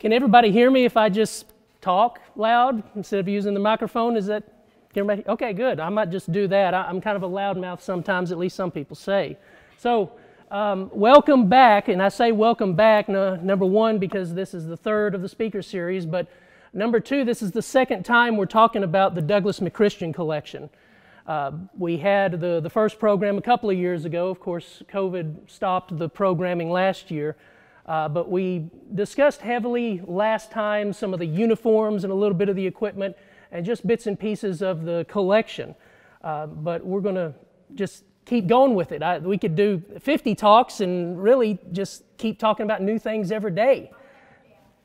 Can everybody hear me if I just talk loud instead of using the microphone? Is that everybody? Okay, good. I might just do that. I, am kind of a loudmouth sometimes, at least some people say. So, um, welcome back, and I say welcome back. No, number one, because this is the third of the speaker series, but number two, this is the second time we're talking about the Douglas McChristian collection. Uh, we had the, the first program a couple of years ago. Of course, COVID stopped the programming last year. Uh, but we discussed heavily last time some of the uniforms and a little bit of the equipment and just bits and pieces of the collection. Uh, but we're going to just keep going with it. I, we could do 50 talks and really just keep talking about new things every day.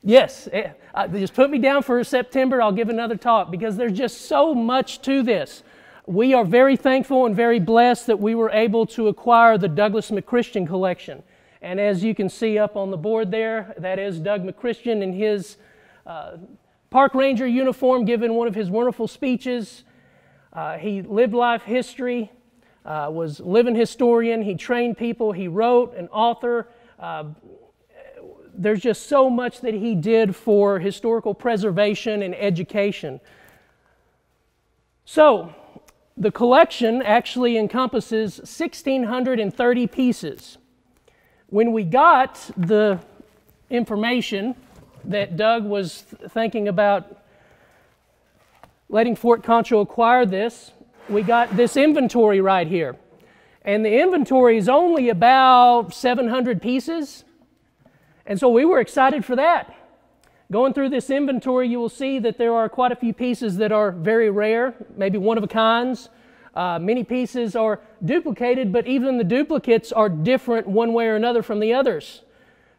Yes, eh, just put me down for September. I'll give another talk because there's just so much to this. We are very thankful and very blessed that we were able to acquire the Douglas McChristian collection. And as you can see up on the board there, that is Doug McChristian in his uh, park ranger uniform giving one of his wonderful speeches. Uh, he lived life history, uh, was living historian, he trained people, he wrote, an author. Uh, there's just so much that he did for historical preservation and education. So, the collection actually encompasses 1,630 pieces. When we got the information that Doug was thinking about letting Fort Concho acquire this, we got this inventory right here. And the inventory is only about 700 pieces. And so we were excited for that. Going through this inventory, you will see that there are quite a few pieces that are very rare, maybe one of a kinds. Uh, many pieces are duplicated, but even the duplicates are different one way or another from the others.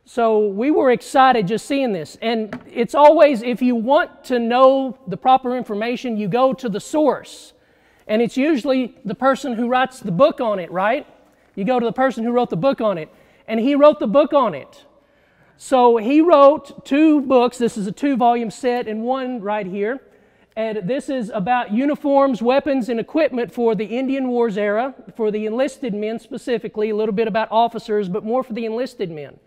So we were excited just seeing this. And it's always, if you want to know the proper information, you go to the source. And it's usually the person who writes the book on it, right? You go to the person who wrote the book on it. And he wrote the book on it. So he wrote two books. This is a two volume set and one right here. And this is about uniforms, weapons, and equipment for the Indian Wars era, for the enlisted men specifically, a little bit about officers, but more for the enlisted men.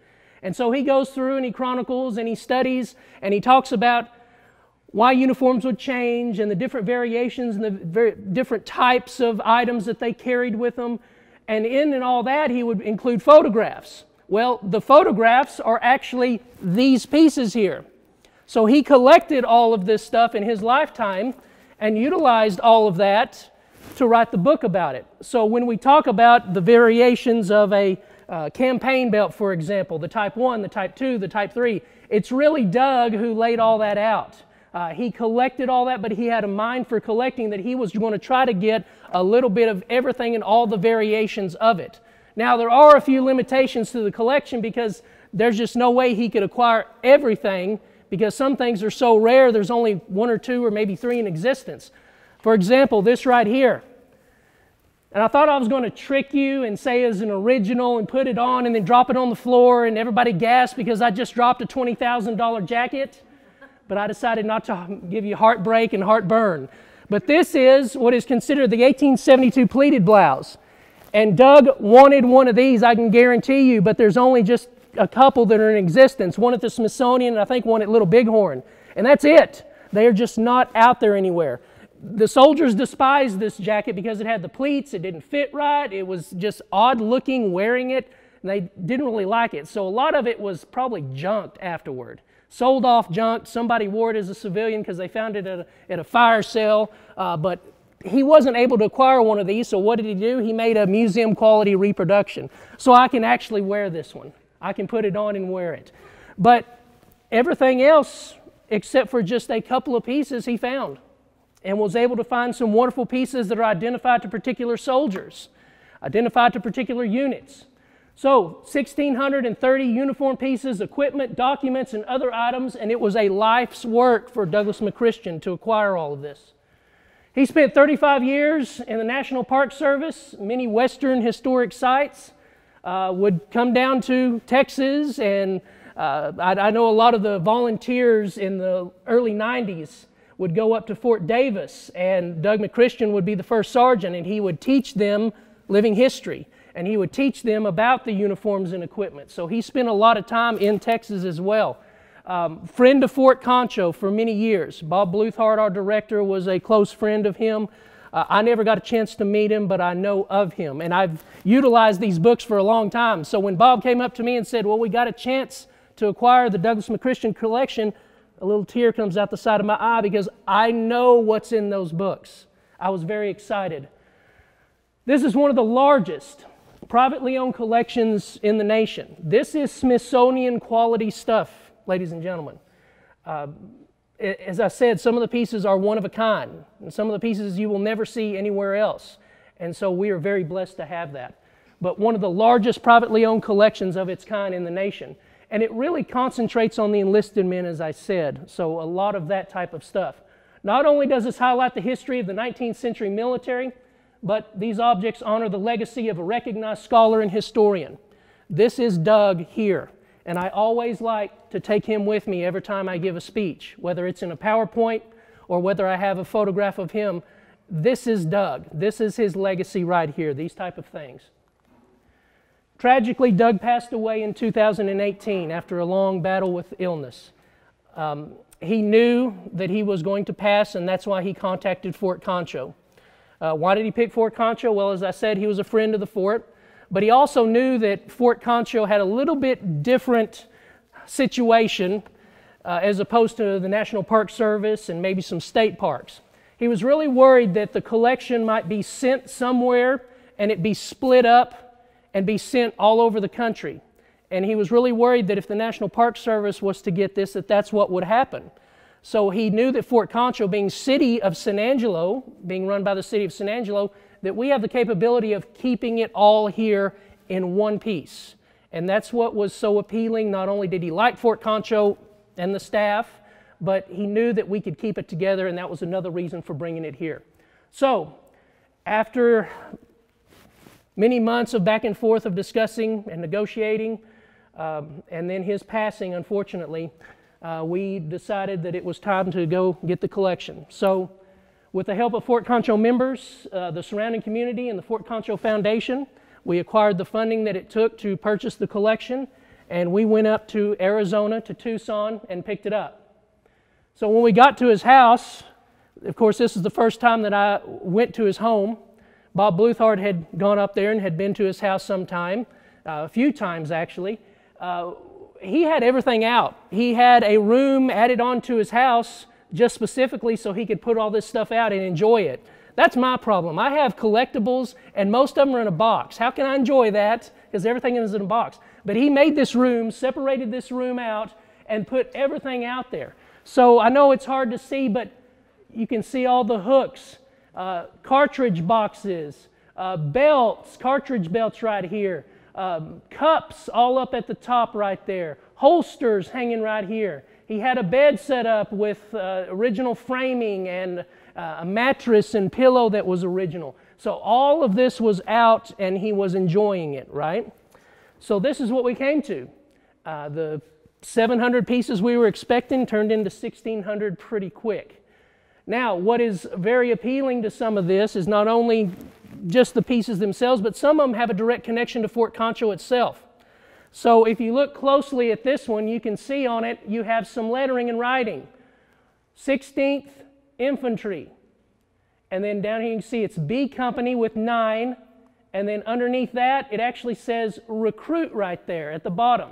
And so he goes through and he chronicles and he studies and he talks about why uniforms would change and the different variations and the different types of items that they carried with them. And in and all that, he would include photographs. Well, the photographs are actually these pieces here. So he collected all of this stuff in his lifetime and utilized all of that to write the book about it. So when we talk about the variations of a uh, campaign belt, for example, the Type 1, the Type 2, the Type 3, it's really Doug who laid all that out. Uh, he collected all that, but he had a mind for collecting that he was going to try to get a little bit of everything and all the variations of it. Now, there are a few limitations to the collection because there's just no way he could acquire everything because some things are so rare there's only one or two or maybe three in existence. For example, this right here. And I thought I was going to trick you and say it's an original and put it on and then drop it on the floor and everybody gasped because I just dropped a $20,000 jacket. But I decided not to give you heartbreak and heartburn. But this is what is considered the 1872 pleated blouse. And Doug wanted one of these, I can guarantee you, but there's only just a couple that are in existence one at the Smithsonian, and I think one at Little Bighorn. And that's it. They are just not out there anywhere. The soldiers despised this jacket because it had the pleats, it didn't fit right, it was just odd looking wearing it, and they didn't really like it. So a lot of it was probably junked afterward. Sold off junk. Somebody wore it as a civilian because they found it at a, at a fire sale, uh, but he wasn't able to acquire one of these, so what did he do? He made a museum quality reproduction. So I can actually wear this one. I can put it on and wear it. But everything else, except for just a couple of pieces, he found and was able to find some wonderful pieces that are identified to particular soldiers, identified to particular units. So, 1,630 uniform pieces, equipment, documents, and other items, and it was a life's work for Douglas McChristian to acquire all of this. He spent 35 years in the National Park Service, many Western historic sites uh, would come down to Texas, and uh, I, I, know a lot of the volunteers in the early 90s would go up to Fort Davis, and Doug McChristian would be the first sergeant, and he would teach them living history, and he would teach them about the uniforms and equipment. So he spent a lot of time in Texas as well. Um, friend of Fort Concho for many years. Bob Bluthardt, our director, was a close friend of him. Uh, I never got a chance to meet him, but I know of him. And I've utilized these books for a long time. So when Bob came up to me and said, Well, we got a chance to acquire the Douglas McChristian collection, a little tear comes out the side of my eye because I know what's in those books. I was very excited. This is one of the largest privately owned collections in the nation. This is Smithsonian quality stuff, ladies and gentlemen. Uh, as I said, some of the pieces are one of a kind, and some of the pieces you will never see anywhere else. And so we are very blessed to have that. But one of the largest privately owned collections of its kind in the nation. And it really concentrates on the enlisted men, as I said. So a lot of that type of stuff. Not only does this highlight the history of the 19th century military, but these objects honor the legacy of a recognized scholar and historian. This is Doug here. And I always like to take him with me every time I give a speech, whether it's in a PowerPoint or whether I have a photograph of him. This is Doug. This is his legacy right here, these type of things. Tragically, Doug passed away in 2018 after a long battle with illness. Um, he knew that he was going to pass, and that's why he contacted Fort Concho. Uh, why did he pick Fort Concho? Well, as I said, he was a friend of the fort. But he also knew that Fort Concho had a little bit different situation uh, as opposed to the National Park Service and maybe some state parks. He was really worried that the collection might be sent somewhere and it be split up and be sent all over the country. And he was really worried that if the National Park Service was to get this, that that's what would happen. So he knew that Fort Concho, being city of San Angelo, being run by the city of San Angelo, that we have the capability of keeping it all here in one piece. And that's what was so appealing. Not only did he like Fort Concho and the staff, but he knew that we could keep it together, and that was another reason for bringing it here. So, after many months of back and forth of discussing and negotiating, um, and then his passing, unfortunately, uh, we decided that it was time to go get the collection. So, with the help of Fort Concho members, uh, the surrounding community, and the Fort Concho Foundation, we acquired the funding that it took to purchase the collection, and we went up to Arizona, to Tucson, and picked it up. So when we got to his house, of course, this is the first time that I went to his home. Bob Bluthardt had gone up there and had been to his house sometime, uh, a few times actually. Uh, he had everything out. He had a room added onto his house just specifically so he could put all this stuff out and enjoy it. That's my problem. I have collectibles and most of them are in a box. How can I enjoy that? Because everything is in a box. But he made this room, separated this room out, and put everything out there. So I know it's hard to see, but you can see all the hooks, uh, cartridge boxes, uh, belts, cartridge belts right here, um, cups all up at the top right there, holsters hanging right here. He had a bed set up with uh, original framing and uh, a mattress and pillow that was original. So all of this was out and he was enjoying it, right? So this is what we came to. Uh, the 700 pieces we were expecting turned into 1,600 pretty quick. Now, what is very appealing to some of this is not only just the pieces themselves, but some of them have a direct connection to Fort Concho itself. So if you look closely at this one, you can see on it you have some lettering and writing. 16th Infantry. And then down here you can see it's B Company with 9. And then underneath that, it actually says recruit right there at the bottom.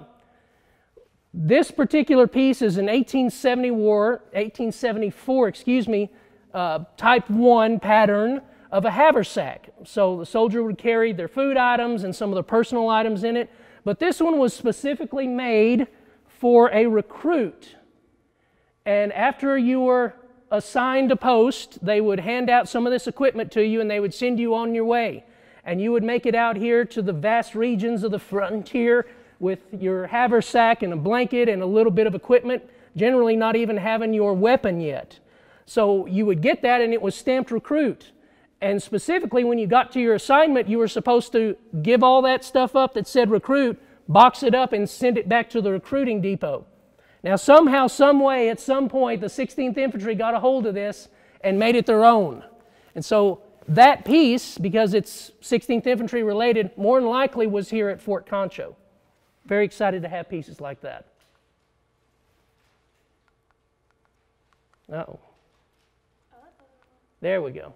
This particular piece is an 1870 war, 1874, excuse me, uh, type 1 pattern of a haversack. So the soldier would carry their food items and some of their personal items in it. But this one was specifically made for a recruit. And after you were assigned a post, they would hand out some of this equipment to you and they would send you on your way. And you would make it out here to the vast regions of the frontier with your haversack and a blanket and a little bit of equipment, generally not even having your weapon yet. So you would get that and it was stamped recruit. And specifically, when you got to your assignment, you were supposed to give all that stuff up that said recruit, box it up, and send it back to the recruiting depot. Now, somehow, some way, at some point, the 16th Infantry got a hold of this and made it their own. And so that piece, because it's 16th Infantry related, more than likely was here at Fort Concho. Very excited to have pieces like that. oh. There we go.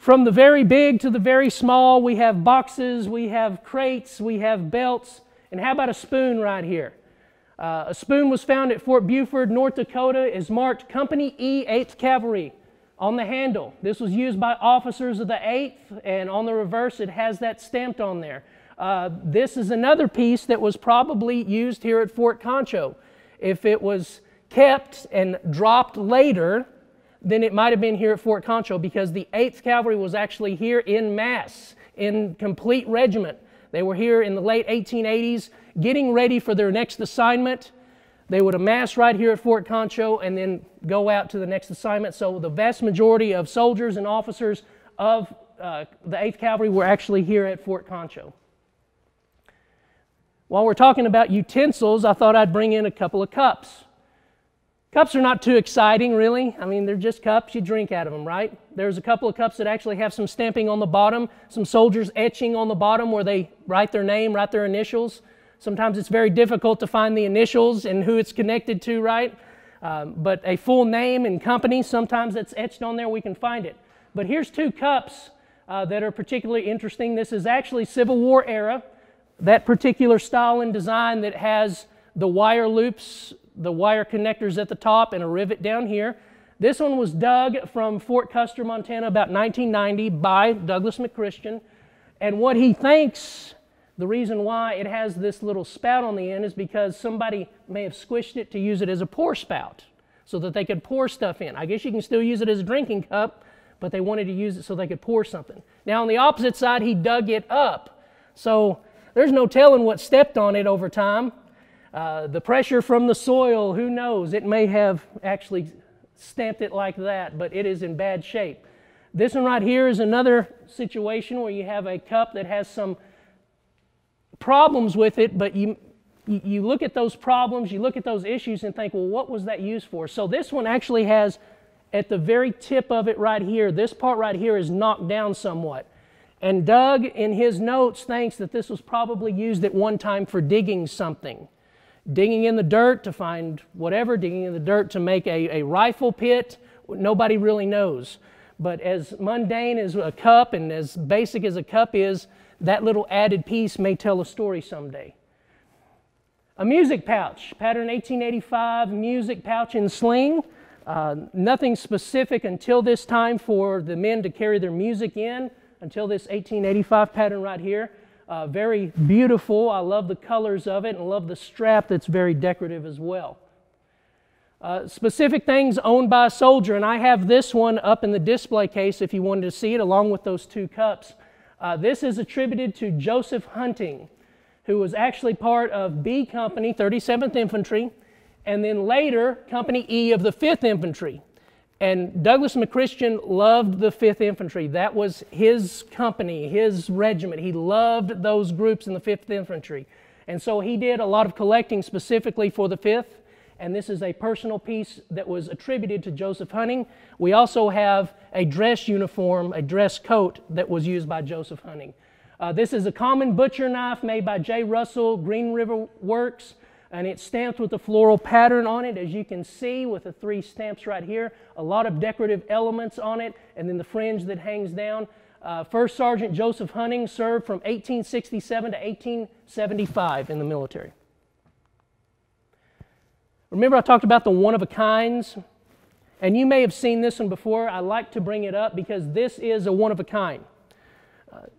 From the very big to the very small, we have boxes, we have crates, we have belts. And how about a spoon right here? Uh, a spoon was found at Fort Buford, North Dakota, is marked Company E, 8th Cavalry on the handle. This was used by officers of the 8th, and on the reverse, it has that stamped on there. Uh, this is another piece that was probably used here at Fort Concho. If it was kept and dropped later, then it might have been here at Fort Concho because the 8th Cavalry was actually here in mass, in complete regiment. They were here in the late 1880s getting ready for their next assignment. They would amass right here at Fort Concho and then go out to the next assignment. So the vast majority of soldiers and officers of uh, the 8th Cavalry were actually here at Fort Concho. While we're talking about utensils, I thought I'd bring in a couple of cups. Cups are not too exciting, really. I mean, they're just cups. You drink out of them, right? There's a couple of cups that actually have some stamping on the bottom, some soldiers etching on the bottom where they write their name, write their initials. Sometimes it's very difficult to find the initials and who it's connected to, right? Um, but a full name and company, sometimes it's etched on there, we can find it. But here's two cups uh, that are particularly interesting. This is actually Civil War era, that particular style and design that has the wire loops the wire connectors at the top and a rivet down here. This one was dug from Fort Custer, Montana about 1990 by Douglas McChristian. And what he thinks the reason why it has this little spout on the end is because somebody may have squished it to use it as a pour spout so that they could pour stuff in. I guess you can still use it as a drinking cup, but they wanted to use it so they could pour something. Now, on the opposite side, he dug it up. So there's no telling what stepped on it over time. Uh, the pressure from the soil, who knows? It may have actually stamped it like that, but it is in bad shape. This one right here is another situation where you have a cup that has some problems with it, but you, you look at those problems, you look at those issues and think, well, what was that used for? So this one actually has, at the very tip of it right here, this part right here is knocked down somewhat. And Doug, in his notes, thinks that this was probably used at one time for digging something digging in the dirt to find whatever, digging in the dirt to make a, a rifle pit. Nobody really knows. But as mundane as a cup and as basic as a cup is, that little added piece may tell a story someday. A music pouch, pattern 1885 music pouch and sling. Uh, nothing specific until this time for the men to carry their music in, until this 1885 pattern right here. Uh, very beautiful. I love the colors of it and love the strap that's very decorative as well. Uh, specific things owned by a soldier, and I have this one up in the display case if you wanted to see it, along with those two cups. Uh, this is attributed to Joseph Hunting, who was actually part of B Company, 37th Infantry, and then later Company E of the 5th Infantry. And Douglas McChristian loved the 5th Infantry. That was his company, his regiment. He loved those groups in the 5th Infantry. And so he did a lot of collecting specifically for the 5th. And this is a personal piece that was attributed to Joseph Hunting. We also have a dress uniform, a dress coat that was used by Joseph Hunting. Uh, this is a common butcher knife made by J. Russell, Green River Works and it's stamped with a floral pattern on it, as you can see with the three stamps right here. A lot of decorative elements on it, and then the fringe that hangs down. Uh, First Sergeant Joseph Hunting served from 1867 to 1875 in the military. Remember, I talked about the one of a kinds? And you may have seen this one before. I like to bring it up because this is a one of a kind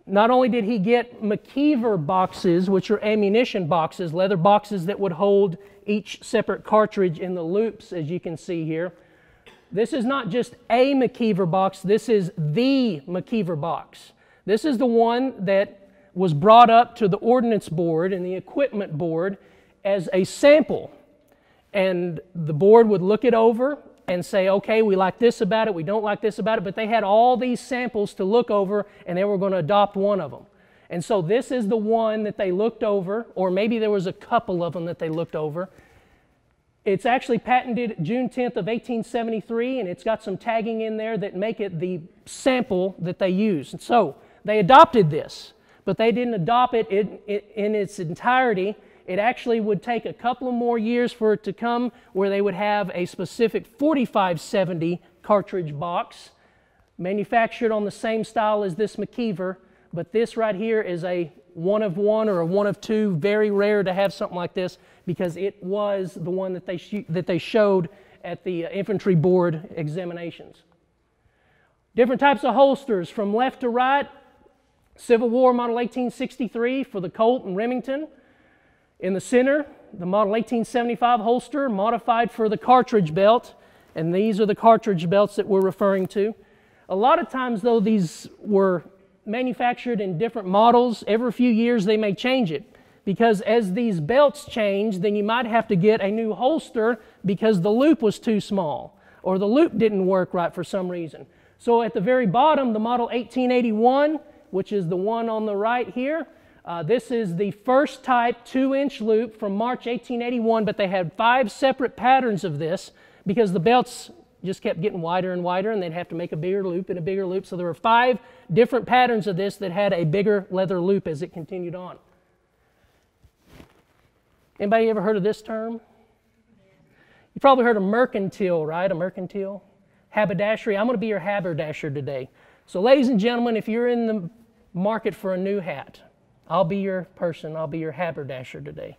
not only did he get McKeever boxes, which are ammunition boxes, leather boxes that would hold each separate cartridge in the loops, as you can see here. This is not just a McKeever box, this is the McKeever box. This is the one that was brought up to the Ordnance Board and the Equipment Board as a sample. And the board would look it over and say, okay, we like this about it, we don't like this about it, but they had all these samples to look over and they were going to adopt one of them. And so this is the one that they looked over, or maybe there was a couple of them that they looked over. It's actually patented June 10th of 1873, and it's got some tagging in there that make it the sample that they use. And so they adopted this, but they didn't adopt it in, in its entirety It actually would take a couple of more years for it to come where they would have a specific 4570 cartridge box manufactured on the same style as this McKeever, but this right here is a one of one or a one of two, very rare to have something like this because it was the one that they, that they showed at the uh, infantry board examinations. Different types of holsters from left to right. Civil War Model 1863 for the Colt and Remington. In the center, the Model 1875 holster modified for the cartridge belt. And these are the cartridge belts that we're referring to. A lot of times, though, these were manufactured in different models. Every few years, they may change it. Because as these belts change, then you might have to get a new holster because the loop was too small or the loop didn't work right for some reason. So at the very bottom, the model 1881, which is the one on the right here, uh, this is the first type 2 inch loop from March 1881, but they had five separate patterns of this because the belts just kept getting wider and wider, and they'd have to make a bigger loop and a bigger loop. So there were five different patterns of this that had a bigger leather loop as it continued on. Anybody ever heard of this term? You probably heard of mercantile, right? A mercantile haberdashery. I'm going to be your haberdasher today. So, ladies and gentlemen, if you're in the market for a new hat, I'll be your person. I'll be your haberdasher today.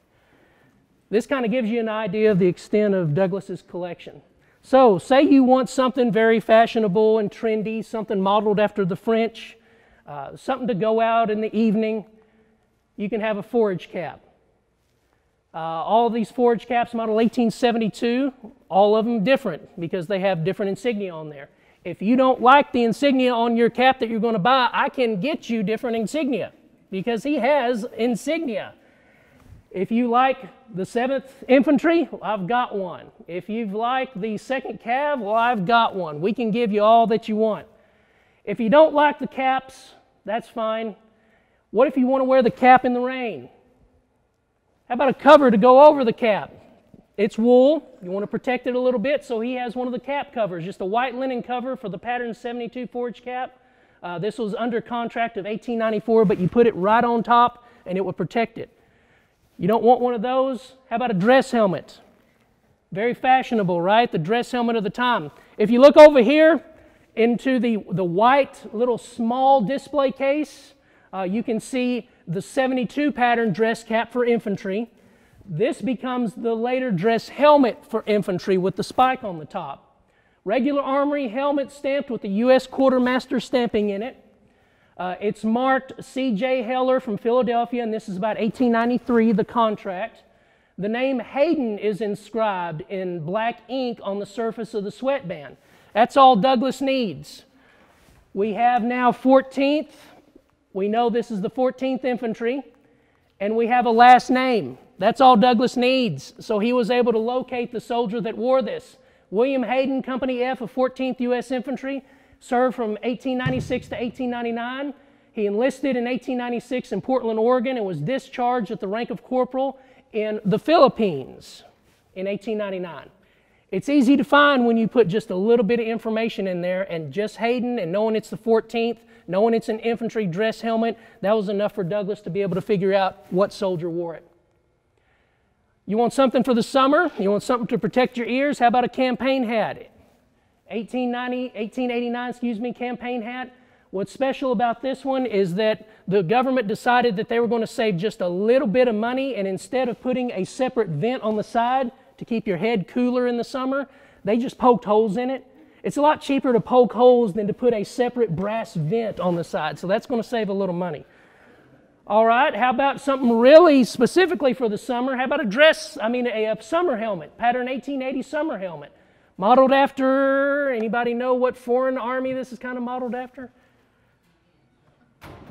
This kind of gives you an idea of the extent of Douglas's collection. So, say you want something very fashionable and trendy, something modeled after the French, uh, something to go out in the evening, you can have a forage cap. Uh, all these forage caps, model 1872, all of them different because they have different insignia on there. If you don't like the insignia on your cap that you're going to buy, I can get you different insignia because he has insignia. If you like the 7th Infantry, I've got one. If you like the 2nd Cav, well, I've got one. We can give you all that you want. If you don't like the caps, that's fine. What if you want to wear the cap in the rain? How about a cover to go over the cap? It's wool. You want to protect it a little bit, so he has one of the cap covers, just a white linen cover for the pattern 72 forage cap. Uh, this was under contract of 1894, but you put it right on top and it would protect it. You don't want one of those? How about a dress helmet? Very fashionable, right? The dress helmet of the time. If you look over here into the, the white little small display case, uh, you can see the 72 pattern dress cap for infantry. This becomes the later dress helmet for infantry with the spike on the top. Regular armory helmet stamped with the U.S. quartermaster stamping in it. Uh, it's marked C.J. Heller from Philadelphia, and this is about 1893, the contract. The name Hayden is inscribed in black ink on the surface of the sweatband. That's all Douglas needs. We have now 14th, we know this is the 14th Infantry, and we have a last name. That's all Douglas needs. So he was able to locate the soldier that wore this. William Hayden, Company F of 14th U.S. Infantry, served from 1896 to 1899. He enlisted in 1896 in Portland, Oregon, and was discharged at the rank of corporal in the Philippines in 1899. It's easy to find when you put just a little bit of information in there, and just Hayden and knowing it's the 14th knowing it's an infantry dress helmet, that was enough for Douglas to be able to figure out what soldier wore it. You want something for the summer? You want something to protect your ears? How about a campaign hat? 1890, 1889, excuse me, campaign hat. What's special about this one is that the government decided that they were going to save just a little bit of money, and instead of putting a separate vent on the side to keep your head cooler in the summer, they just poked holes in it it's a lot cheaper to poke holes than to put a separate brass vent on the side, so that's going to save a little money. All right, how about something really specifically for the summer? How about a dress, I mean a, a summer helmet, pattern 1880 summer helmet, modeled after, anybody know what foreign army this is kind of modeled after?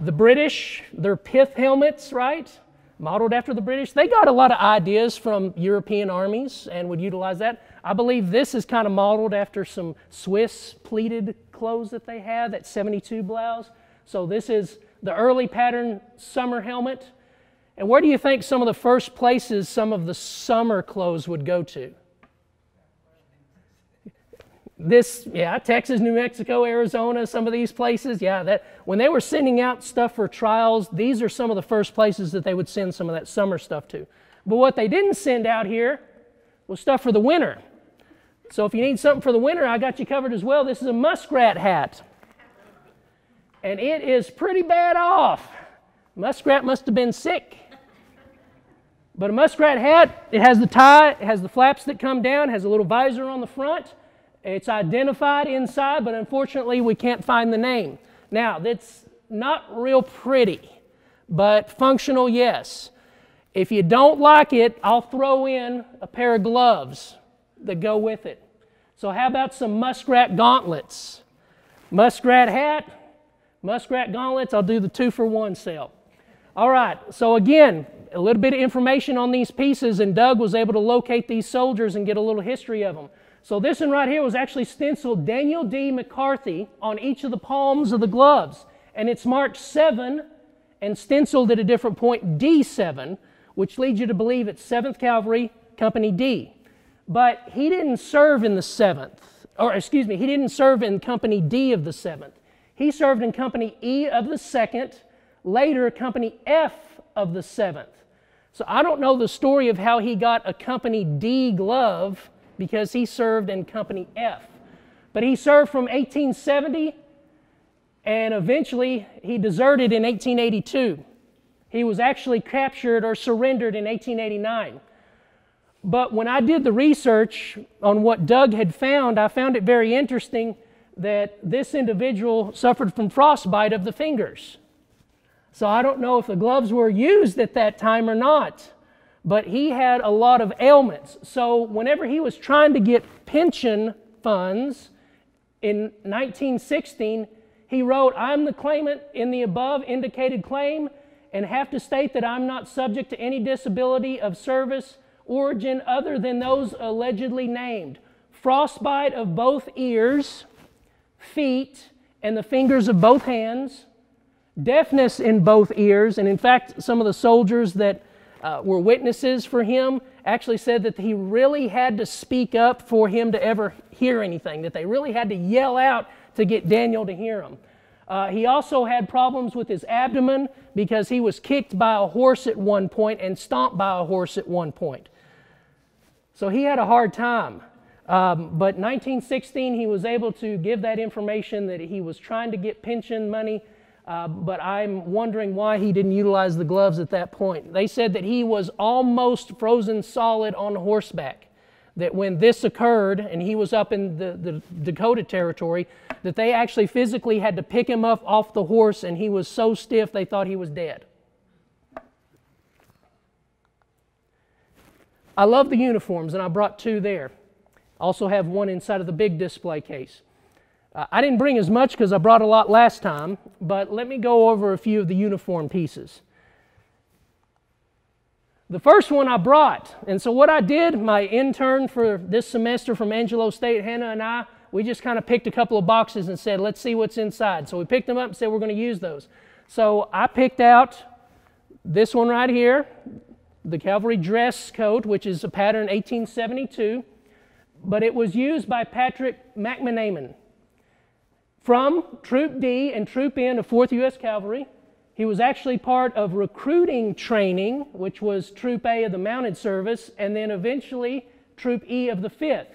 The British, their pith helmets, right? Modeled after the British. They got a lot of ideas from European armies and would utilize that. I believe this is kind of modeled after some Swiss pleated clothes that they had, that 72 blouse. So this is the early pattern summer helmet. And where do you think some of the first places some of the summer clothes would go to? This, yeah, Texas, New Mexico, Arizona, some of these places, yeah, that when they were sending out stuff for trials, these are some of the first places that they would send some of that summer stuff to. But what they didn't send out here was stuff for the winter. So if you need something for the winter, I got you covered as well. This is a muskrat hat. And it is pretty bad off. Muskrat must have been sick. But a muskrat hat, it has the tie, it has the flaps that come down, has a little visor on the front. It's identified inside, but unfortunately we can't find the name. Now, that's not real pretty, but functional, yes. If you don't like it, I'll throw in a pair of gloves that go with it. So, how about some muskrat gauntlets? Muskrat hat, muskrat gauntlets, I'll do the two for one sale. All right, so again, a little bit of information on these pieces, and Doug was able to locate these soldiers and get a little history of them. So, this one right here was actually stenciled Daniel D. McCarthy on each of the palms of the gloves, and it's marked 7 and stenciled at a different point D7, which leads you to believe it's 7th Cavalry, Company D. But he didn't serve in the 7th, or excuse me, he didn't serve in Company D of the 7th. He served in Company E of the 2nd, later Company F of the 7th. So I don't know the story of how he got a Company D glove because he served in Company F. But he served from 1870 and eventually he deserted in 1882. He was actually captured or surrendered in 1889. But when I did the research on what Doug had found, I found it very interesting that this individual suffered from frostbite of the fingers. So I don't know if the gloves were used at that time or not, but he had a lot of ailments. So whenever he was trying to get pension funds in 1916, he wrote, I'm the claimant in the above indicated claim and have to state that I'm not subject to any disability of service origin other than those allegedly named frostbite of both ears, feet, and the fingers of both hands, deafness in both ears, and in fact, some of the soldiers that uh, were witnesses for him actually said that he really had to speak up for him to ever hear anything, that they really had to yell out to get Daniel to hear him. Uh, he also had problems with his abdomen because he was kicked by a horse at one point and stomped by a horse at one point. So he had a hard time. Um, but 1916, he was able to give that information that he was trying to get pension money, uh, but I'm wondering why he didn't utilize the gloves at that point. They said that he was almost frozen solid on horseback that when this occurred and he was up in the, the Dakota territory, that they actually physically had to pick him up off the horse and he was so stiff they thought he was dead. I love the uniforms and I brought two there. Also have one inside of the big display case. Uh, I didn't bring as much because I brought a lot last time, but let me go over a few of the uniform pieces. The first one I brought. And so, what I did, my intern for this semester from Angelo State, Hannah and I, we just kind of picked a couple of boxes and said, let's see what's inside. So, we picked them up and said, we're going to use those. So, I picked out this one right here, the cavalry dress coat, which is a pattern 1872, but it was used by Patrick McManaman from Troop D and Troop N of 4th U.S. Cavalry. He was actually part of recruiting training, which was Troop A of the Mounted Service, and then eventually Troop E of the 5th.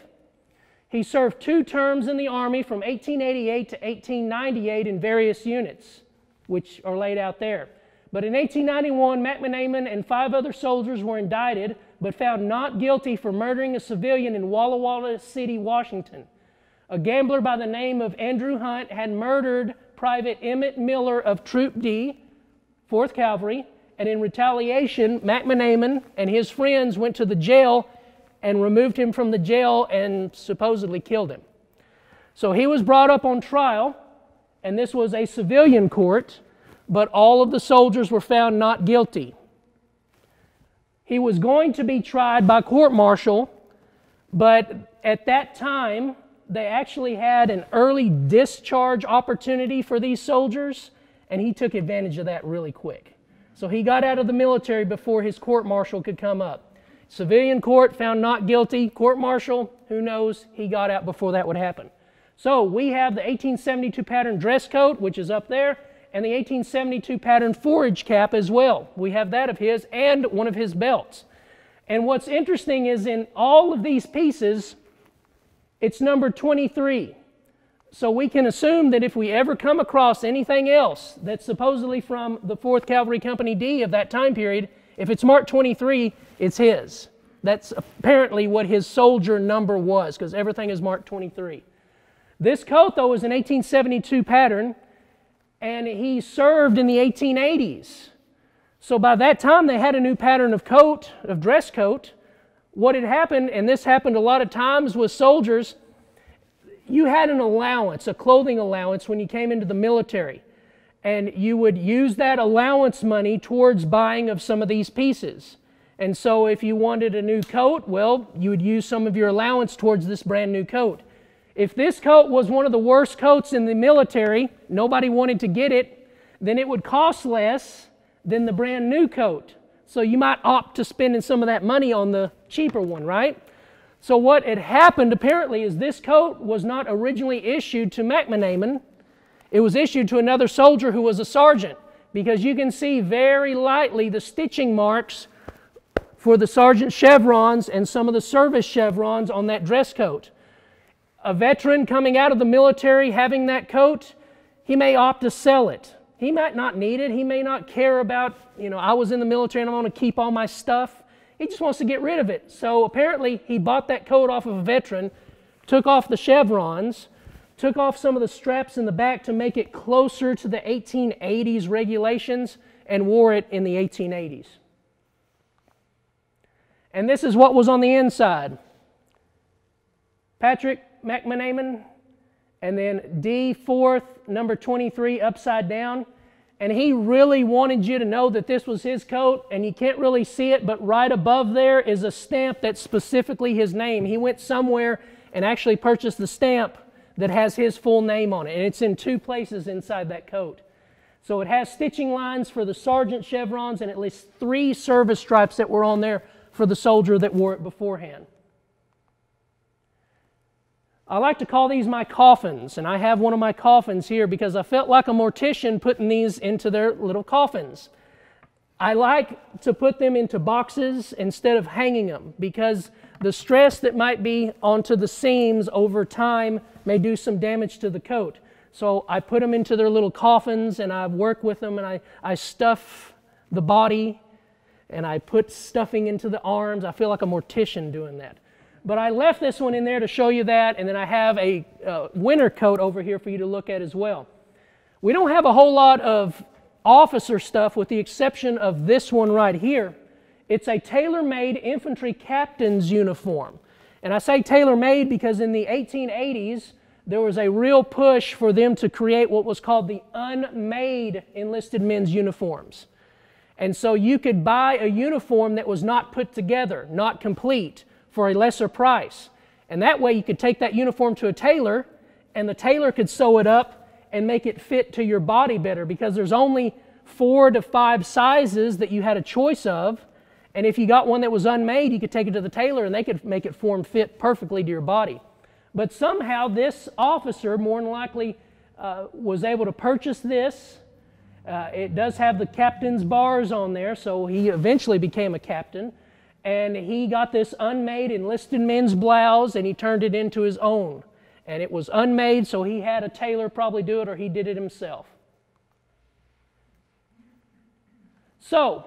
He served two terms in the Army from 1888 to 1898 in various units, which are laid out there. But in 1891, McManaman and five other soldiers were indicted but found not guilty for murdering a civilian in Walla Walla City, Washington. A gambler by the name of Andrew Hunt had murdered Private Emmett Miller of Troop D 4th Cavalry, and in retaliation, McManaman and his friends went to the jail and removed him from the jail and supposedly killed him. So he was brought up on trial, and this was a civilian court, but all of the soldiers were found not guilty. He was going to be tried by court martial, but at that time, they actually had an early discharge opportunity for these soldiers and he took advantage of that really quick. So he got out of the military before his court martial could come up. Civilian court found not guilty. Court martial, who knows? He got out before that would happen. So we have the 1872 pattern dress coat, which is up there, and the 1872 pattern forage cap as well. We have that of his and one of his belts. And what's interesting is in all of these pieces, it's number 23. So we can assume that if we ever come across anything else that's supposedly from the 4th Cavalry Company D of that time period, if it's marked 23, it's his. That's apparently what his soldier number was, because everything is marked 23. This coat, though, is an 1872 pattern, and he served in the 1880s. So by that time, they had a new pattern of coat, of dress coat. What had happened, and this happened a lot of times with soldiers, you had an allowance, a clothing allowance, when you came into the military. And you would use that allowance money towards buying of some of these pieces. And so if you wanted a new coat, well, you would use some of your allowance towards this brand new coat. If this coat was one of the worst coats in the military, nobody wanted to get it, then it would cost less than the brand new coat. So you might opt to spending some of that money on the cheaper one, right? So what had happened apparently is this coat was not originally issued to McManaman. It was issued to another soldier who was a sergeant because you can see very lightly the stitching marks for the sergeant chevrons and some of the service chevrons on that dress coat a veteran coming out of the military having that coat, he may opt to sell it. He might not need it. He may not care about, you know, I was in the military and I want to keep all my stuff. He just wants to get rid of it. So apparently he bought that coat off of a veteran, took off the chevrons, took off some of the straps in the back to make it closer to the 1880s regulations, and wore it in the 1880s. And this is what was on the inside. Patrick, McManaman, and then D fourth, number 23, upside down. And he really wanted you to know that this was his coat, and you can't really see it, but right above there is a stamp that's specifically his name. He went somewhere and actually purchased the stamp that has his full name on it, and it's in two places inside that coat. So it has stitching lines for the sergeant chevrons and at least three service stripes that were on there for the soldier that wore it beforehand. I like to call these my coffins, and I have one of my coffins here because I felt like a mortician putting these into their little coffins. I like to put them into boxes instead of hanging them because the stress that might be onto the seams over time may do some damage to the coat. So I put them into their little coffins and I work with them and I, I stuff the body and I put stuffing into the arms. I feel like a mortician doing that. But I left this one in there to show you that, and then I have a uh, winter coat over here for you to look at as well. We don't have a whole lot of officer stuff with the exception of this one right here. It's a tailor-made infantry captain's uniform. And I say tailor-made because in the 1880s, there was a real push for them to create what was called the unmade enlisted men's uniforms. And so you could buy a uniform that was not put together, not complete for a lesser price. And that way you could take that uniform to a tailor and the tailor could sew it up and make it fit to your body better because there's only four to five sizes that you had a choice of. And if you got one that was unmade, you could take it to the tailor and they could make it form fit perfectly to your body. But somehow this officer, more than likely, uh, was able to purchase this. Uh, it does have the captain's bars on there, so he eventually became a captain and he got this unmade enlisted men's blouse and he turned it into his own. And it was unmade, so he had a tailor probably do it or he did it himself. So,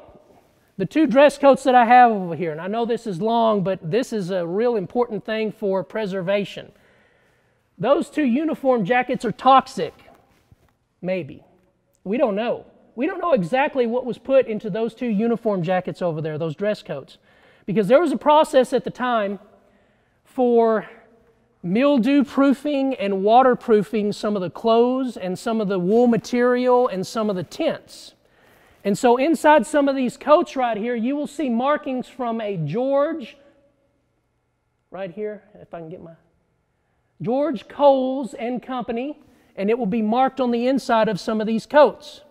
the two dress coats that I have over here, and I know this is long, but this is a real important thing for preservation. Those two uniform jackets are toxic. Maybe. We don't know. We don't know exactly what was put into those two uniform jackets over there, those dress coats. Because there was a process at the time for mildew proofing and waterproofing some of the clothes and some of the wool material and some of the tents. And so inside some of these coats right here, you will see markings from a George, right here, if I can get my, George Coles and Company, and it will be marked on the inside of some of these coats.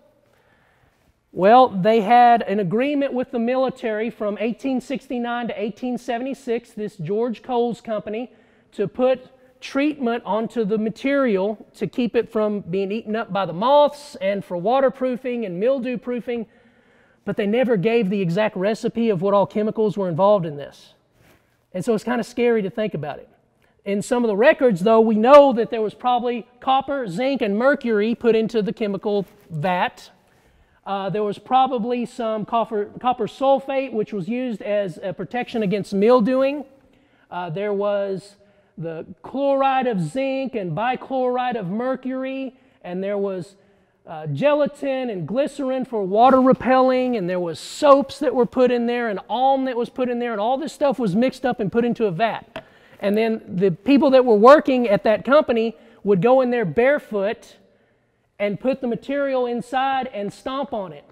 Well, they had an agreement with the military from 1869 to 1876, this George Coles Company, to put treatment onto the material to keep it from being eaten up by the moths and for waterproofing and mildew proofing. but they never gave the exact recipe of what all chemicals were involved in this. And so it's kind of scary to think about it. In some of the records, though, we know that there was probably copper, zinc, and mercury put into the chemical vat. Uh, there was probably some copper, copper sulfate, which was used as a protection against mildewing. Uh, there was the chloride of zinc and bichloride of mercury, and there was uh, gelatin and glycerin for water repelling, and there was soaps that were put in there, and alum that was put in there, and all this stuff was mixed up and put into a vat. And then the people that were working at that company would go in there barefoot and put the material inside and stomp on it.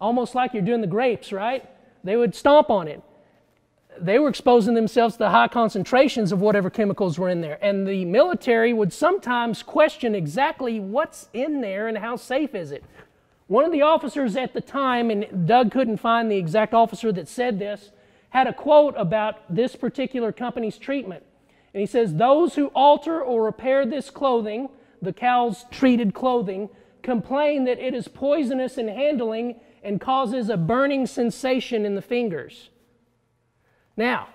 Almost like you're doing the grapes, right? They would stomp on it they were exposing themselves to high concentrations of whatever chemicals were in there. And the military would sometimes question exactly what's in there and how safe is it. One of the officers at the time, and Doug couldn't find the exact officer that said this, had a quote about this particular company's treatment. And he says, Those who alter or repair this clothing, the cow's treated clothing, complain that it is poisonous in handling and causes a burning sensation in the fingers. Now,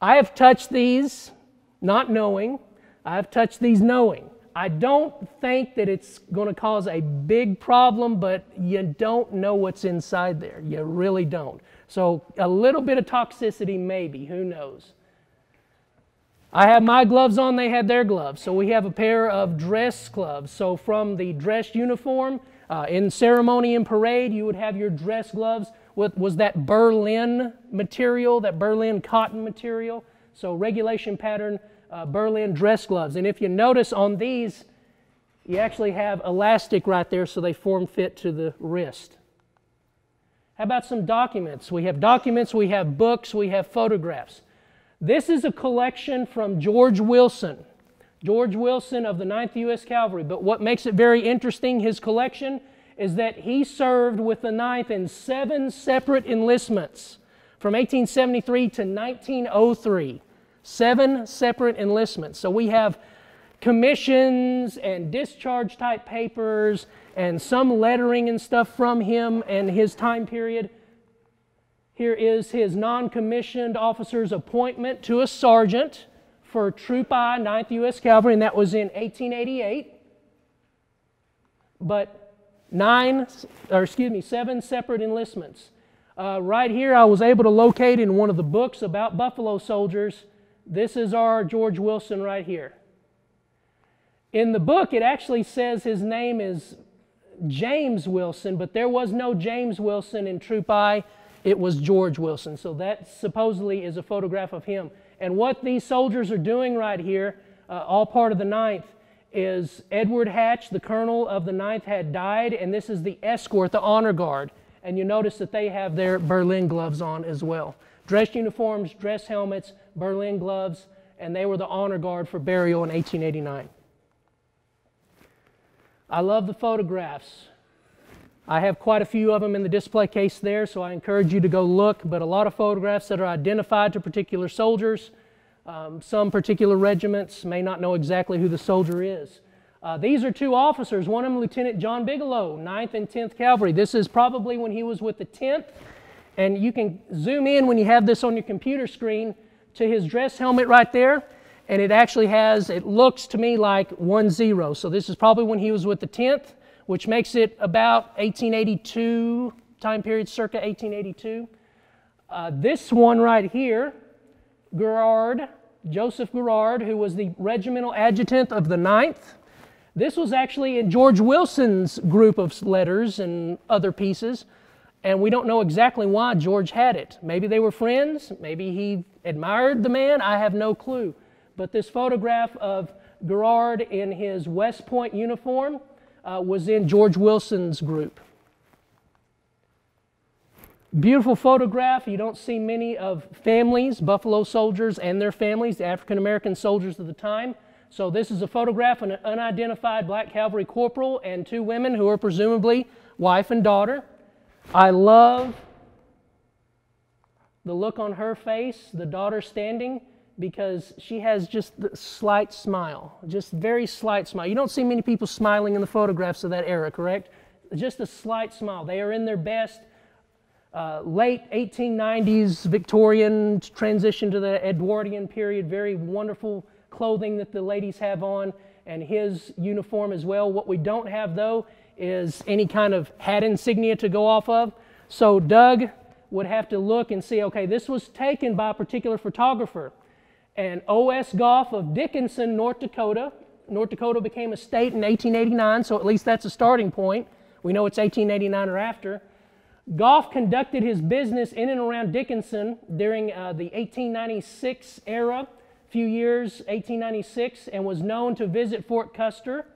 I have touched these not knowing, I have touched these knowing. I don't think that it's going to cause a big problem, but you don't know what's inside there. You really don't. So, a little bit of toxicity, maybe, who knows. I have my gloves on, they had their gloves. So, we have a pair of dress gloves. So, from the dress uniform, uh, in ceremony and parade, you would have your dress gloves with was that Berlin material, that Berlin cotton material. So regulation pattern uh, Berlin dress gloves. And if you notice on these, you actually have elastic right there so they form fit to the wrist. How about some documents? We have documents, we have books, we have photographs. This is a collection from George Wilson. George Wilson of the 9th U.S. Cavalry. But what makes it very interesting, his collection, is that he served with the 9th in seven separate enlistments from 1873 to 1903. Seven separate enlistments. So we have commissions and discharge type papers and some lettering and stuff from him and his time period. Here is his non commissioned officer's appointment to a sergeant for Troop I, 9th U.S. Cavalry, and that was in 1888. But nine, or excuse me, seven separate enlistments. Uh, right here, I was able to locate in one of the books about Buffalo soldiers. This is our George Wilson right here. In the book, it actually says his name is James Wilson, but there was no James Wilson in Troop I. It was George Wilson. So that supposedly is a photograph of him. And what these soldiers are doing right here, uh, all part of the ninth, is Edward Hatch, the colonel of the 9th, had died, and this is the escort, the honor guard. And you notice that they have their Berlin gloves on as well. Dress uniforms, dress helmets, Berlin gloves, and they were the honor guard for burial in 1889. I love the photographs. I have quite a few of them in the display case there, so I encourage you to go look. But a lot of photographs that are identified to particular soldiers. Um, some particular regiments may not know exactly who the soldier is. Uh, these are two officers, one of them Lieutenant John Bigelow, 9th and 10th Cavalry. This is probably when he was with the 10th. And you can zoom in when you have this on your computer screen to his dress helmet right there. And it actually has, it looks to me like 1 0. So this is probably when he was with the 10th, which makes it about 1882, time period circa 1882. Uh, this one right here Garrard, Joseph Garrard, who was the regimental adjutant of the 9th. This was actually in George Wilson's group of letters and other pieces, and we don't know exactly why George had it. Maybe they were friends, maybe he admired the man, I have no clue. But this photograph of Garrard in his West Point uniform uh, was in George Wilson's group. Beautiful photograph. You don't see many of families, Buffalo soldiers and their families, the African American soldiers of the time. So this is a photograph of an unidentified black cavalry corporal and two women who are presumably wife and daughter. I love the look on her face, the daughter standing, because she has just the slight smile, just very slight smile. You don't see many people smiling in the photographs of that era, correct? just a slight smile. They are in their best. Uh, late 1890s Victorian transition to the Edwardian period, very wonderful clothing that the ladies have on, and his uniform as well. What we don't have, though, is any kind of hat insignia to go off of. So Doug would have to look and see okay, this was taken by a particular photographer. And O.S. Goff of Dickinson, North Dakota, North Dakota became a state in 1889, so at least that's a starting point. We know it's 1889 or after. Goff conducted his business in and around Dickinson during uh, the 1896 era, few years, 1896, and was known to visit Fort Custer.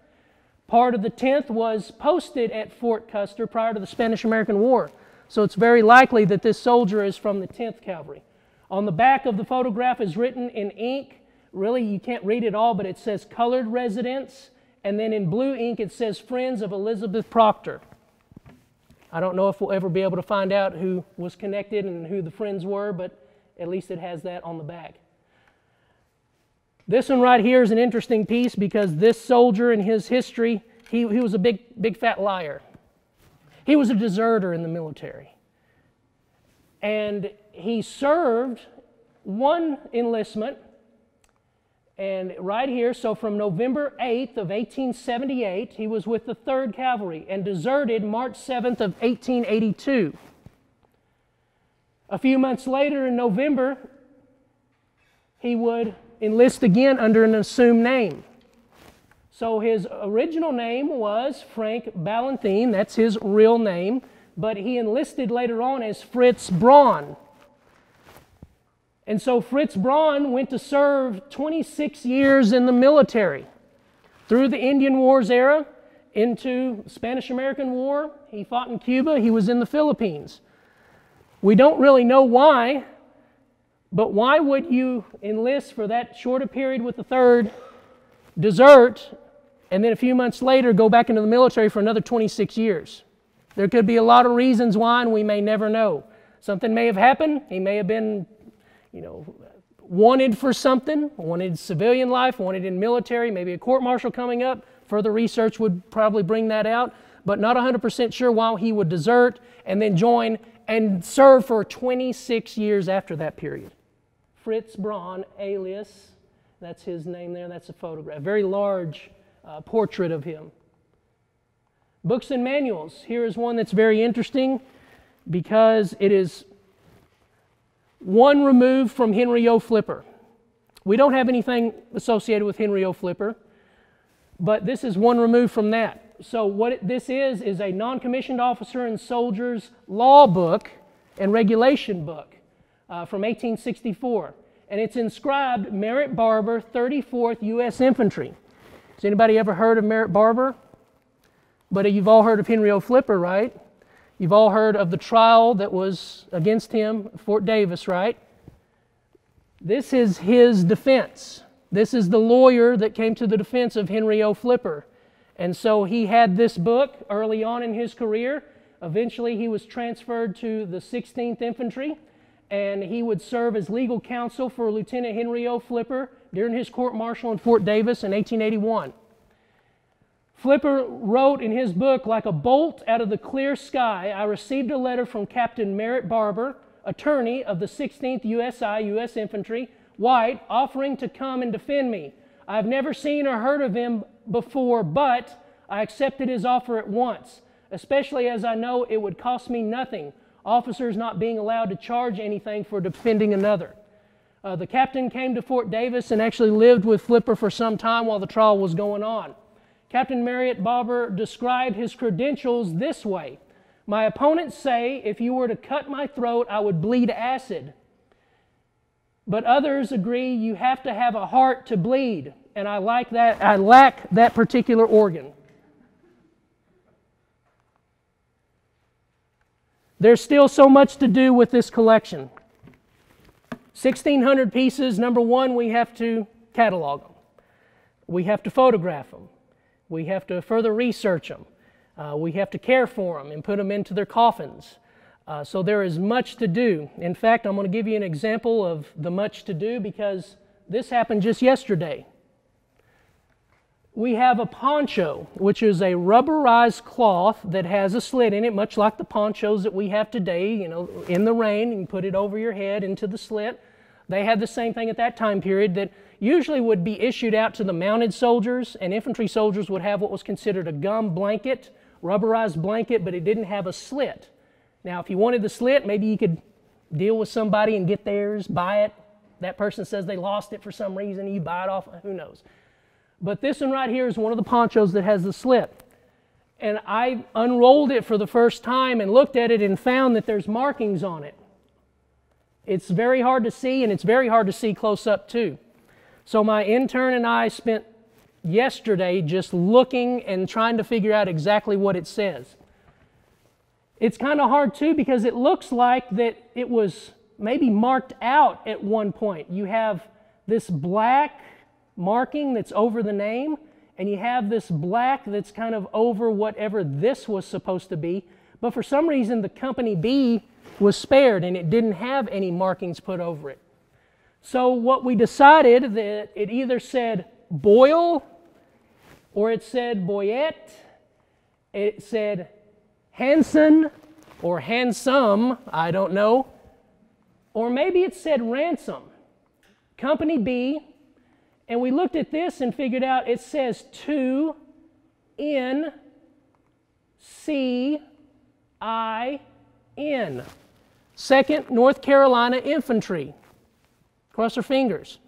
Part of the 10th was posted at Fort Custer prior to the Spanish American War. So it's very likely that this soldier is from the 10th Cavalry. On the back of the photograph is written in ink. Really, you can't read it all, but it says colored residents. And then in blue ink, it says Friends of Elizabeth Proctor. I don't know if we'll ever be able to find out who was connected and who the friends were, but at least it has that on the back. This one right here is an interesting piece because this soldier in his history, he, he was a big, big fat liar. He was a deserter in the military. And he served one enlistment. And right here, so from November 8th of 1878, he was with the 3rd Cavalry and deserted March 7th of 1882. A few months later in November, he would enlist again under an assumed name. So his original name was Frank Ballentine, that's his real name, but he enlisted later on as Fritz Braun. And so Fritz Braun went to serve 26 years in the military. Through the Indian Wars era into Spanish American War, he fought in Cuba, he was in the Philippines. We don't really know why, but why would you enlist for that shorter period with the third, desert, and then a few months later go back into the military for another 26 years. There could be a lot of reasons why, and we may never know. Something may have happened. He may have been, you know, wanted for something, wanted civilian life, wanted in military, maybe a court martial coming up. Further research would probably bring that out, but not 100% sure why he would desert and then join and serve for 26 years after that period. Fritz Braun, alias, that's his name there, that's a photograph. Very large uh, portrait of him. Books and manuals. Here is one that's very interesting because it is one removed from Henry O. Flipper. We don't have anything associated with Henry O. Flipper, but this is one removed from that. So, what this is, is a non commissioned officer and soldier's law book and regulation book uh, from 1864. And it's inscribed Merritt Barber, 34th U.S. Infantry. Has anybody ever heard of Merritt Barber? But you've all heard of Henry O. Flipper, right? You've all heard of the trial that was against him, Fort Davis, right? This is his defense. This is the lawyer that came to the defense of Henry O. Flipper. And so he had this book early on in his career. Eventually, he was transferred to the 16th Infantry, and he would serve as legal counsel for Lieutenant Henry O. Flipper during his court martial in Fort Davis in 1881. Flipper wrote in his book, Like a bolt out of the clear sky, I received a letter from Captain Merritt Barber, attorney of the 16th USI, U.S. Infantry, White, offering to come and defend me. I've never seen or heard of him before, but I accepted his offer at once, especially as I know it would cost me nothing, officers not being allowed to charge anything for defending another. Uh, the captain came to Fort Davis and actually lived with Flipper for some time while the trial was going on. Captain Merritt Barber described his credentials this way My opponents say if you were to cut my throat, I would bleed acid. But others agree you have to have a heart to bleed, and I like that. I lack that particular organ. There's still so much to do with this collection. 1,600 pieces, number one, we have to catalog them. We have to photograph them. We have to further research them. Uh, we have to care for them and put them into their coffins. Uh, so there is much to do. In fact, I'm going to give you an example of the much to do because this happened just yesterday. we have a poncho, which is a rubberized cloth that has a slit in it, much like the ponchos that we have today. You know, in the rain, you can put it over your head into the slit. They had the same thing at that time period that usually would be issued out to the mounted soldiers, and infantry soldiers would have what was considered a gum blanket, rubberized blanket, but it didn't have a slit. Now, if you wanted the slit, maybe you could deal with somebody and get theirs, buy it. That person says they lost it for some reason, you buy it off, who knows. But this one right here is one of the ponchos that has the slit. And I unrolled it for the first time and looked at it and found that there's markings on it. It's very hard to see, and it's very hard to see close up too. So my intern and I spent yesterday just looking and trying to figure out exactly what it says. It's kind of hard too because it looks like that it was maybe marked out at one point. You have this black marking that's over the name, and you have this black that's kind of over whatever this was supposed to be. But for some reason, the company B was spared and it didn't have any markings put over it. So what we decided that it either said Boyle or it said Boyette, it said Hanson or Handsome, I don't know, or maybe it said Ransom. Company B and we looked at this and figured out it says to N C I N. Second North Carolina Infantry. Cross our fingers.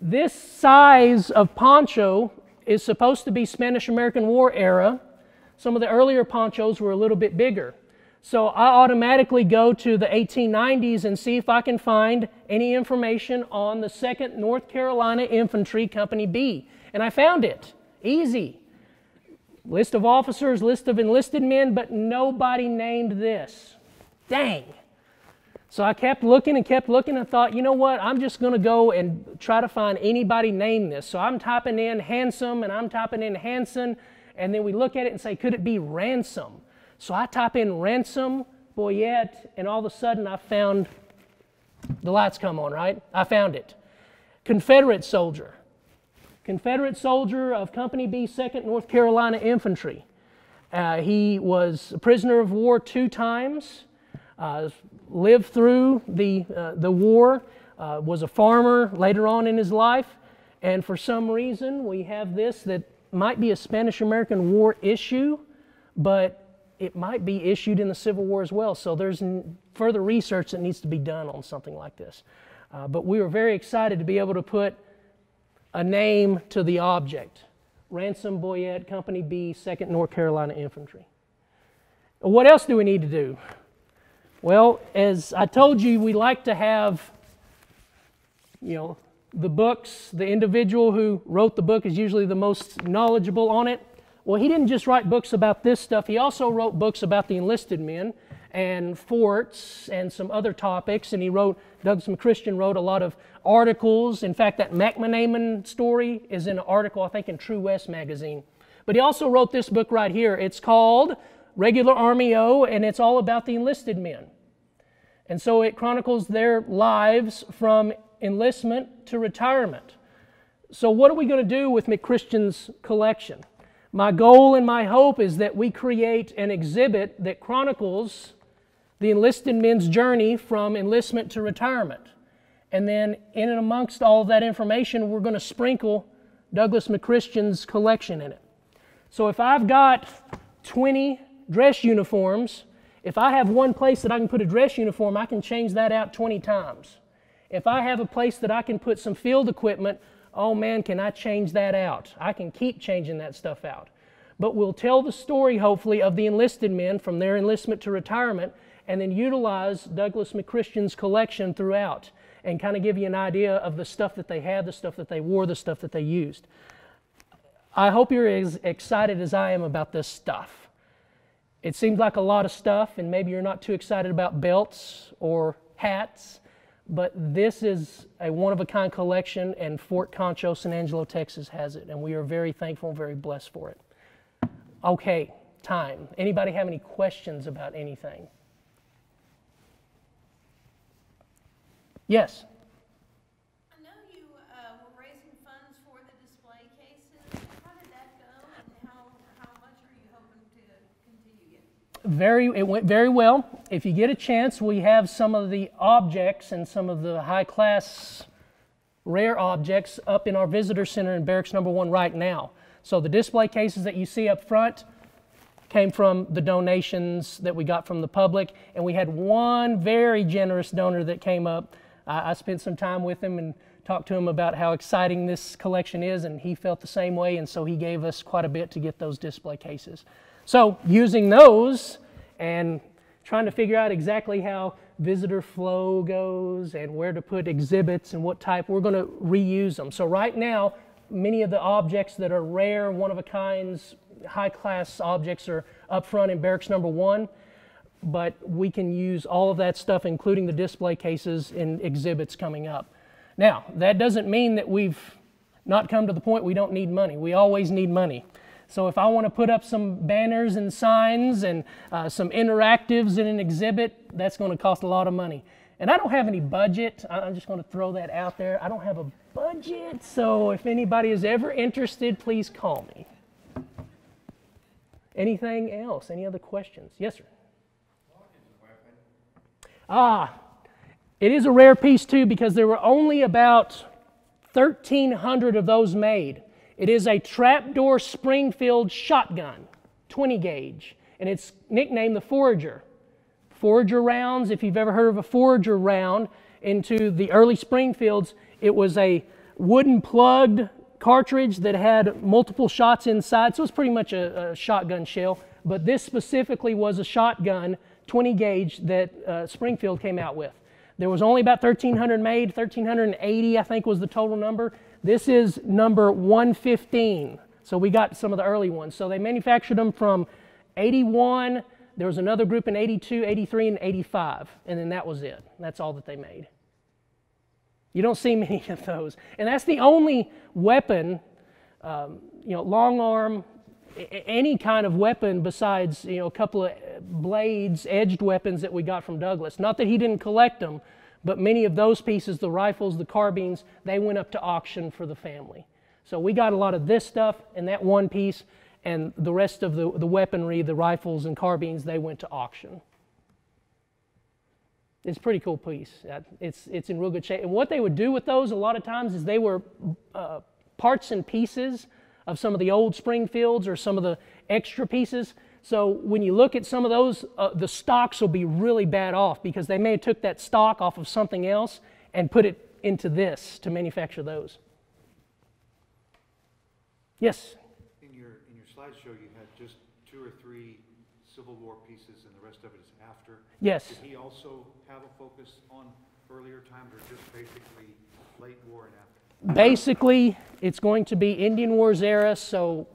This size of poncho is supposed to be Spanish American War era. Some of the earlier ponchos were a little bit bigger. So I automatically go to the 1890s and see if I can find any information on the 2nd North Carolina Infantry Company B. And I found it. Easy. List of officers, list of enlisted men, but nobody named this. Dang. So I kept looking and kept looking and thought, you know what, I'm just going to go and try to find anybody named this. So I'm typing in handsome and I'm typing in Hanson, and then we look at it and say, could it be ransom? So I type in ransom, Boyette, and all of a sudden I found the lights come on, right? I found it. Confederate soldier. Confederate soldier of Company B, 2nd North Carolina Infantry. Uh, he was a prisoner of war two times, uh, lived through the, uh, the war, uh, was a farmer later on in his life, and for some reason we have this that might be a Spanish American War issue, but it might be issued in the Civil War as well. So there's further research that needs to be done on something like this. Uh, but we were very excited to be able to put a name to the object. Ransom Boyette, Company B, 2nd North Carolina Infantry. What else do we need to do? Well, as I told you, we like to have, you know, the books. The individual who wrote the book is usually the most knowledgeable on it. Well, he didn't just write books about this stuff, he also wrote books about the enlisted men and forts and some other topics. And he wrote, Douglas McChristian wrote a lot of articles. In fact, that McManaman story is in an article, I think, in True West magazine. But he also wrote this book right here. It's called Regular Army O, and it's all about the enlisted men. And so it chronicles their lives from enlistment to retirement. So, what are we going to do with McChristian's collection? My goal and my hope is that we create an exhibit that chronicles the enlisted men's journey from enlistment to retirement. And then, in and amongst all that information, we're going to sprinkle Douglas McChristian's collection in it. So, if I've got 20 dress uniforms, if I have one place that I can put a dress uniform, I can change that out 20 times. If I have a place that I can put some field equipment, oh man, can I change that out? I can keep changing that stuff out. But we'll tell the story, hopefully, of the enlisted men from their enlistment to retirement and then utilize Douglas McChristian's collection throughout and kind of give you an idea of the stuff that they had, the stuff that they wore, the stuff that they used. I hope you're as excited as I am about this stuff. It seems like a lot of stuff, and maybe you're not too excited about belts or hats but this is a one of a kind collection, and Fort Concho, San Angelo, Texas has it, and we are very thankful and very blessed for it. Okay, time. Anybody have any questions about anything? Yes. I know you uh, were raising funds for the display cases. How did that Very, it went very well. If you get a chance, we have some of the objects and some of the high class rare objects up in our visitor center in barracks number one right now. So the display cases that you see up front came from the donations that we got from the public, and we had one very generous donor that came up. I, I spent some time with him and talked to him about how exciting this collection is, and he felt the same way, and so he gave us quite a bit to get those display cases. So using those and trying to figure out exactly how visitor flow goes and where to put exhibits and what type. We're going to reuse them. So right now, many of the objects that are rare, one of a kinds, high class objects are up front in barracks number one, but we can use all of that stuff, including the display cases in exhibits coming up. Now, that doesn't mean that we've not come to the point we don't need money. We always need money. So if I want to put up some banners and signs and uh, some interactives in an exhibit, that's going to cost a lot of money. And I don't have any budget. I'm just going to throw that out there. I don't have a budget. So if anybody is ever interested, please call me. Anything else? Any other questions? Yes, sir. Ah, it is a rare piece too because there were only about 1,300 of those made. It is a trapdoor Springfield shotgun, 20 gauge, and it's nicknamed the Forager. Forager rounds, if you've ever heard of a Forager round into the early Springfields, it was a wooden plugged cartridge that had multiple shots inside, so it's pretty much a, a, shotgun shell. But this specifically was a shotgun, 20 gauge, that uh, Springfield came out with. There was only about 1,300 made, 1,380 I think was the total number. This is number 115. So we got some of the early ones. So they manufactured them from 81. There was another group in 82, 83, and 85. And then that was it. That's all that they made. You don't see many of those. And that's the only weapon, um, you know, long arm, any kind of weapon besides, you know, a couple of blades, edged weapons that we got from Douglas. Not that he didn't collect them, but many of those pieces, the rifles, the carbines, they went up to auction for the family. So we got a lot of this stuff and that one piece, and the rest of the, the weaponry, the rifles and carbines, they went to auction. It's a pretty cool piece. It's, it's in real good shape. And what they would do with those a lot of times is they were uh, parts and pieces of some of the old Springfields or some of the extra pieces so when you look at some of those, uh, the stocks will be really bad off because they may have took that stock off of something else and put it into this to manufacture those. Yes? In your, in your slideshow, you had just two or three Civil War pieces and the rest of it is after. Yes. Did he also have a focus on earlier times or just basically late war and after? Basically, it's going to be Indian Wars era, so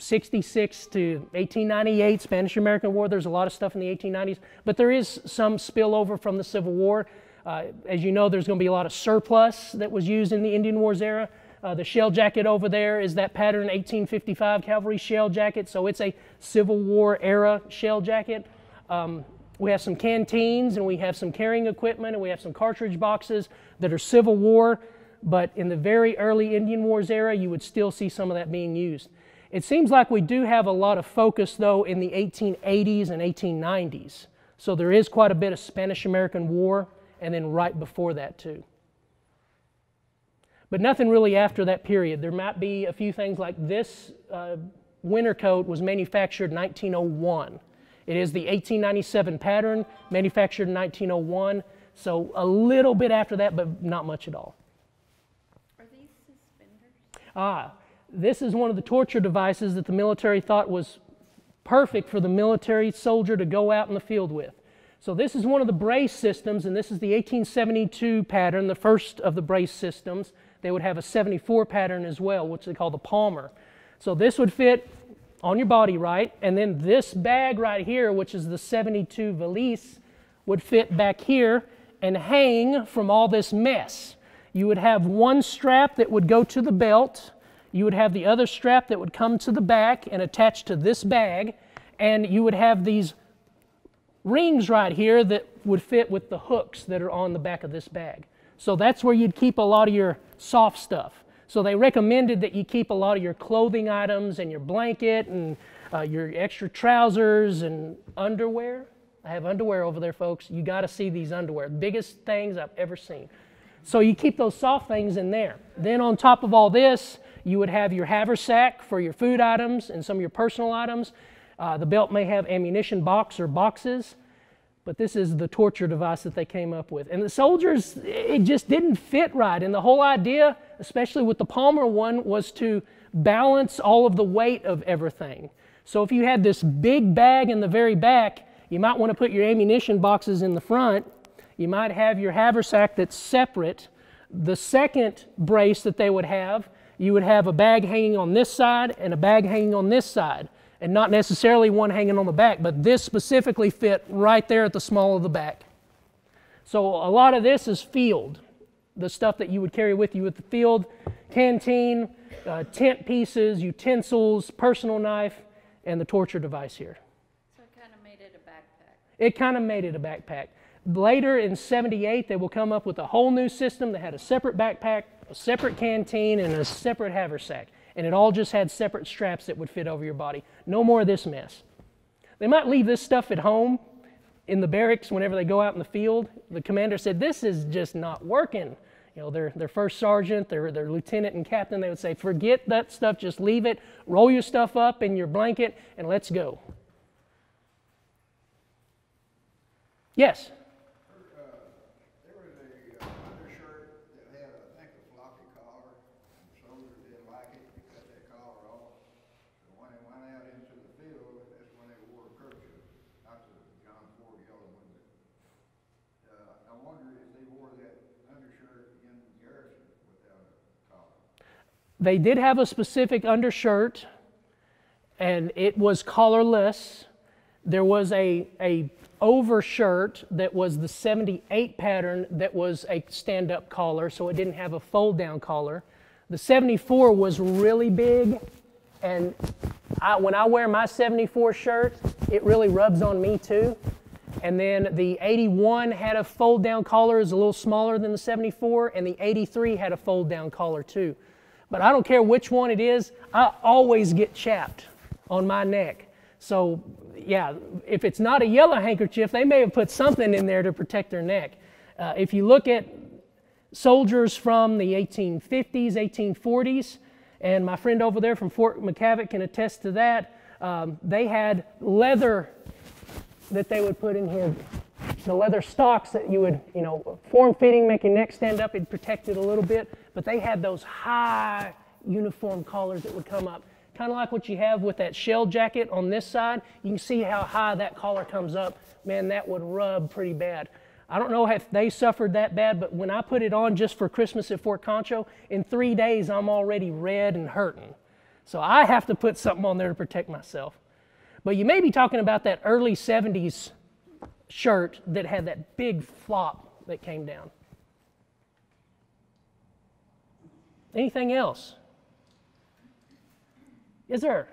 66 to 1898, Spanish American War. There's a lot of stuff in the 1890s, but there is some spillover from the Civil War. Uh, as you know, there's going to be a lot of surplus that was used in the Indian Wars era. Uh, the shell jacket over there is that pattern 1855 cavalry shell jacket, so it's a Civil War era shell jacket. Um, we have some canteens and we have some carrying equipment and we have some cartridge boxes that are Civil War, but in the very early Indian Wars era, you would still see some of that being used. It seems like we do have a lot of focus, though, in the 1880s and 1890s. So there is quite a bit of Spanish American War, and then right before that, too. But nothing really after that period. There might be a few things like this uh, winter coat was manufactured in 1901. It is the 1897 pattern, manufactured in 1901. So a little bit after that, but not much at all. Are these suspenders? Ah, this is one of the torture devices that the military thought was perfect for the military soldier to go out in the field with. So this is one of the brace systems, and this is the 1872 pattern, the first of the brace systems. They would have a 74 pattern as well, which they call the Palmer. So this would fit on your body, right? And then this bag right here, which is the 72 valise, would fit back here and hang from all this mess. You would have one strap that would go to the belt, you would have the other strap that would come to the back and attach to this bag, and you would have these rings right here that would fit with the hooks that are on the back of this bag. So that's where you'd keep a lot of your soft stuff. So they recommended that you keep a lot of your clothing items and your blanket and uh, your extra trousers and underwear. I have underwear over there, folks. You got to see these underwear. Biggest things I've ever seen. So you keep those soft things in there. Then on top of all this, you would have your haversack for your food items and some of your personal items. Uh, the belt may have ammunition box or boxes, but this is the torture device that they came up with. And the soldiers, it just didn't fit right. And the whole idea, especially with the Palmer one, was to balance all of the weight of everything. So if you had this big bag in the very back, you might want to put your ammunition boxes in the front. You might have your haversack that's separate. The second brace that they would have, you would have a bag hanging on this side and a bag hanging on this side, and not necessarily one hanging on the back, but this specifically fit right there at the small of the back. So a lot of this is field, the stuff that you would carry with you at the field, canteen, uh, tent pieces, utensils, personal knife, and the torture device here. So it kind of made it a backpack. It kind of made it a backpack. Later in 78, they will come up with a whole new system that had a separate backpack, a separate canteen, and a separate haversack. And it all just had separate straps that would fit over your body. No more of this mess. They might leave this stuff at home in the barracks whenever they go out in the field. The commander said, This is just not working. You know, their, their first sergeant, their, their lieutenant and captain, they would say, Forget that stuff, just leave it, roll your stuff up in your blanket, and let's go. Yes? There was a uh, undershirt that had, I think, a floppy collar, and the soldiers didn't like it, they cut that collar off. So when they went out into the field, that's when they wore a kerchief, not the John Ford yellow one, but, uh, I wonder if they wore that undershirt in garrison without a collar. They did have a specific undershirt, and it was collarless. There was a, a overshirt that was the 78 pattern that was a stand-up collar, so it didn't have a fold-down collar. The 74 was really big, and I, when I wear my 74 shirt, it really rubs on me too. And then the 81 had a fold down collar, is a little smaller than the 74, and the 83 had a fold down collar too. But I don't care which one it is, I always get chapped on my neck. So, yeah, if it's not a yellow handkerchief, they may have put something in there to protect their neck. Uh, if you look at soldiers from the 1850s, 1840s, and my friend over there from Fort McKavett can attest to that, um, they had leather that they would put in here. The leather stocks that you would, you know, form fitting, make your neck stand up, it protected a little bit. But they had those high uniform collars that would come up, kind of like what you have with that shell jacket on this side. You can see how high that collar comes up. Man, that would rub pretty bad. I don't know if they suffered that bad, but when I put it on just for Christmas at Fort Concho, in three days I'm already red and hurting. So I have to put something on there to protect myself. But you may be talking about that early 70s shirt that had that big flop that came down. Anything else? Sir. There the?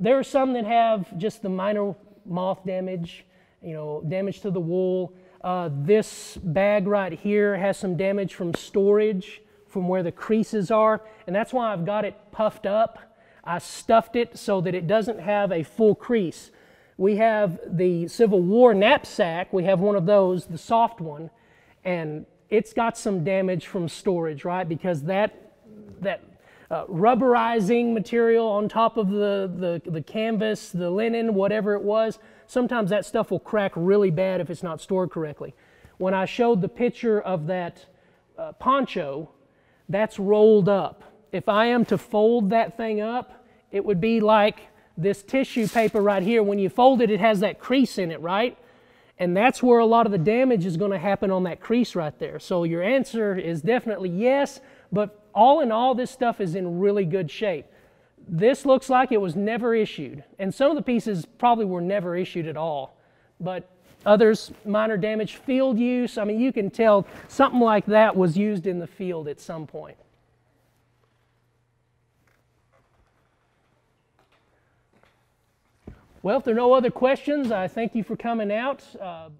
There are some that have just the minor moth damage, you know, damage to the wool. Uh, this bag right here has some damage from storage, from where the creases are, and that's why I've got it puffed up. I stuffed it so that it doesn't have a full crease. We have the Civil War knapsack, we have one of those, the soft one, and it's got some damage from storage, right? Because that, that uh, rubberizing material on top of the, the, the canvas, the linen, whatever it was, sometimes that stuff will crack really bad if it's not stored correctly. When I showed the picture of that uh, poncho, that's rolled up. If I am to fold that thing up, it would be like this tissue paper right here. When you fold it, it has that crease in it, right? And that's where a lot of the damage is going to happen on that crease right there. So your answer is definitely yes, but all in all, this stuff is in really good shape. This looks like it was never issued, and some of the pieces probably were never issued at all. But others, minor damage, field use. I mean, you can tell something like that was used in the field at some point. Well, if there are no other questions, I thank you for coming out. Uh,